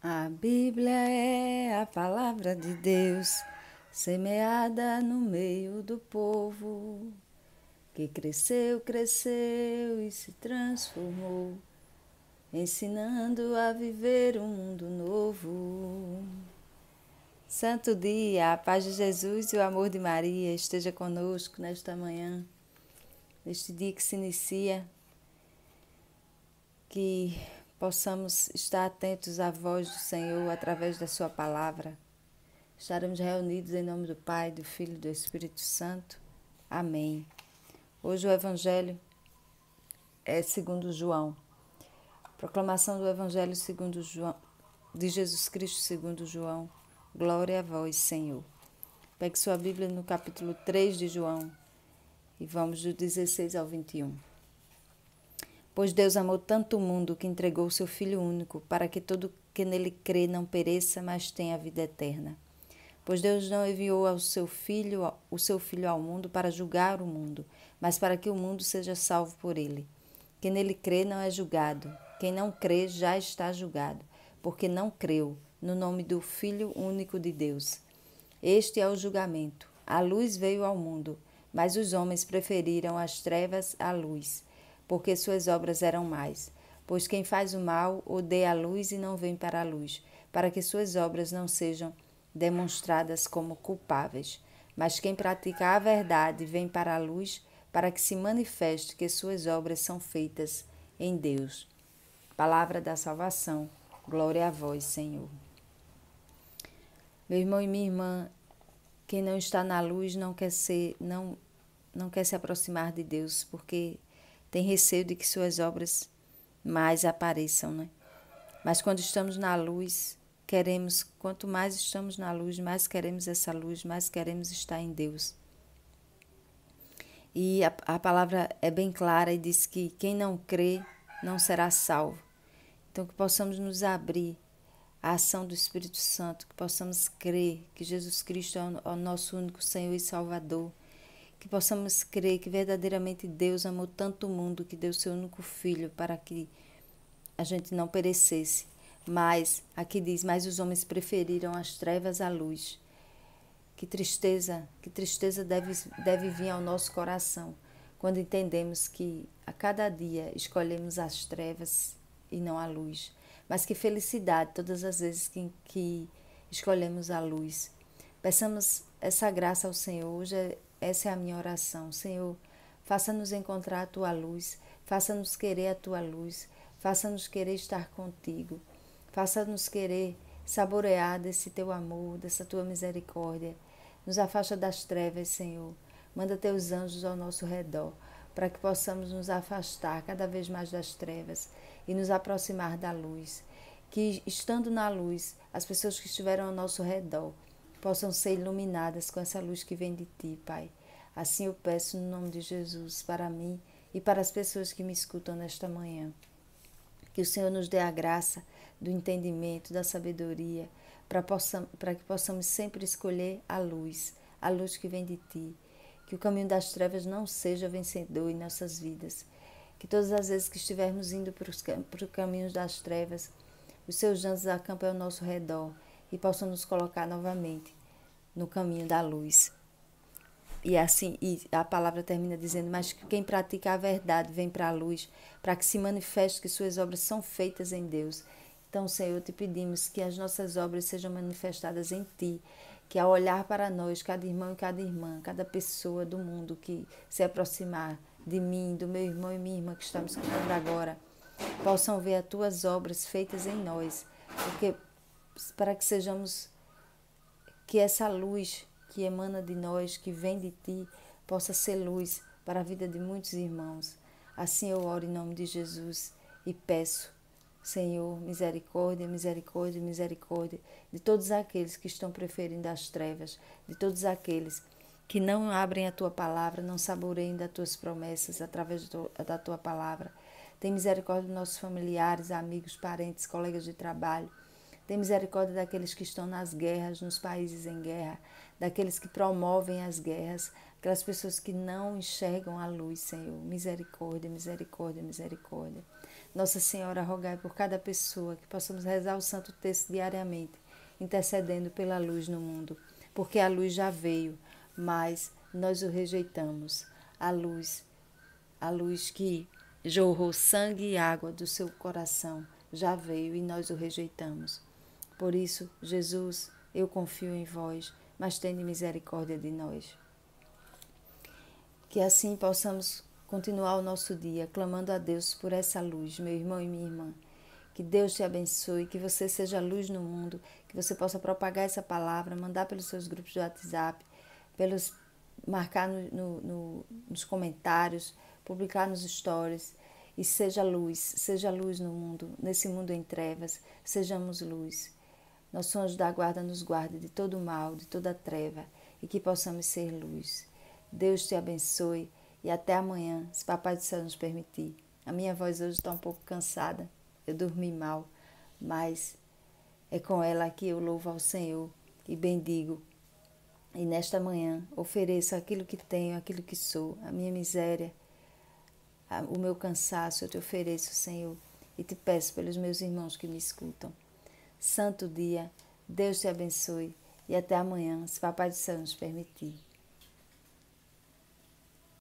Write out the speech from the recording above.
A Bíblia é a palavra de Deus, semeada no meio do povo, que cresceu, cresceu e se transformou, ensinando a viver um mundo novo. Santo dia, a paz de Jesus e o amor de Maria esteja conosco nesta manhã, neste dia que se inicia, que possamos estar atentos à voz do Senhor através da Sua palavra. Estaremos reunidos em nome do Pai, do Filho e do Espírito Santo. Amém. Hoje o Evangelho é segundo João. Proclamação do Evangelho segundo João, de Jesus Cristo segundo João. Glória a vós, Senhor. Pegue sua Bíblia no capítulo 3 de João e vamos do 16 ao 21. Pois Deus amou tanto o mundo que entregou o seu Filho único, para que todo que nele crê não pereça, mas tenha a vida eterna. Pois Deus não enviou ao seu filho, o seu filho ao mundo para julgar o mundo, mas para que o mundo seja salvo por ele. Quem nele crê não é julgado. Quem não crê já está julgado, porque não creu no nome do Filho único de Deus. Este é o julgamento. A luz veio ao mundo, mas os homens preferiram as trevas à luz porque suas obras eram mais. Pois quem faz o mal odeia a luz e não vem para a luz, para que suas obras não sejam demonstradas como culpáveis. Mas quem pratica a verdade vem para a luz, para que se manifeste que suas obras são feitas em Deus. Palavra da salvação. Glória a vós, Senhor. Meu irmão e minha irmã, quem não está na luz não quer ser, não, não quer se aproximar de Deus, porque tem receio de que suas obras mais apareçam, né? Mas quando estamos na luz, queremos, quanto mais estamos na luz, mais queremos essa luz, mais queremos estar em Deus. E a, a palavra é bem clara e diz que quem não crê não será salvo. Então, que possamos nos abrir à ação do Espírito Santo, que possamos crer que Jesus Cristo é o, é o nosso único Senhor e Salvador que possamos crer que verdadeiramente Deus amou tanto o mundo que deu seu único filho para que a gente não perecesse. Mas, aqui diz, mas os homens preferiram as trevas à luz. Que tristeza, que tristeza deve, deve vir ao nosso coração quando entendemos que a cada dia escolhemos as trevas e não a luz. Mas que felicidade todas as vezes que, que escolhemos a luz. Peçamos essa graça ao Senhor. Hoje é essa é a minha oração. Senhor, faça-nos encontrar a tua luz, faça-nos querer a tua luz, faça-nos querer estar contigo, faça-nos querer saborear desse teu amor, dessa tua misericórdia. Nos afasta das trevas, Senhor. Manda teus anjos ao nosso redor, para que possamos nos afastar cada vez mais das trevas e nos aproximar da luz. Que, estando na luz, as pessoas que estiveram ao nosso redor possam ser iluminadas com essa luz que vem de ti, Pai. Assim eu peço no nome de Jesus para mim e para as pessoas que me escutam nesta manhã. Que o Senhor nos dê a graça do entendimento, da sabedoria, para, possam, que possamos sempre escolher a luz, a luz que vem de ti. Que o caminho das trevas não seja vencedor em nossas vidas. Que todas as vezes que estivermos indo para os, caminhos das trevas, os seus anjos acampem ao nosso redor e possam nos colocar novamente no caminho da luz. E assim, e a palavra termina dizendo: Mas quem pratica a verdade vem para a luz, para que se manifeste que suas obras são feitas em Deus. Então, Senhor, te pedimos que as nossas obras sejam manifestadas em Ti, que ao olhar para nós, cada irmão e cada irmã, cada pessoa do mundo que se aproximar de mim, do meu irmão e minha irmã que estamos escutando agora, possam ver as Tuas obras feitas em nós, porque para que sejamos, que essa luz que emana de nós, que vem de Ti, possa ser luz para a vida de muitos irmãos. Assim eu oro em nome de Jesus e peço, Senhor, misericórdia, misericórdia, misericórdia de todos aqueles que estão preferindo as trevas, de todos aqueles que não abrem a tua palavra, não saboreiem das tuas promessas através da tua palavra. Tem misericórdia dos nossos familiares, amigos, parentes, colegas de trabalho tem misericórdia daqueles que estão nas guerras, nos países em guerra, daqueles que promovem as guerras, aquelas pessoas que não enxergam a luz, Senhor. Misericórdia, misericórdia, misericórdia. Nossa Senhora, rogai por cada pessoa que possamos rezar o Santo Texto diariamente, intercedendo pela luz no mundo, porque a luz já veio, mas nós o rejeitamos. A luz, a luz que jorrou sangue e água do seu coração já veio e nós o rejeitamos. Por isso, Jesus, eu confio em vós, mas tende misericórdia de nós. Que assim possamos continuar o nosso dia clamando a Deus por essa luz, meu irmão e minha irmã. Que Deus te abençoe, que você seja luz no mundo, que você possa propagar essa palavra, mandar pelos seus grupos de WhatsApp, pelos marcar no, no, no, nos comentários, publicar nos stories e seja luz, seja luz no mundo, nesse mundo em trevas, sejamos luz. Nosso anjo da guarda nos guarde de todo mal, de toda treva e que possamos ser luz. Deus te abençoe e até amanhã, se Papai do Céu nos permitir. A minha voz hoje está um pouco cansada, eu dormi mal, mas é com ela que eu louvo ao Senhor e bendigo. E nesta manhã ofereço aquilo que tenho, aquilo que sou, a minha miséria, o meu cansaço, eu te ofereço, Senhor, e te peço pelos meus irmãos que me escutam. Santo dia, Deus te abençoe e até amanhã, se Papai do Céu nos permitir.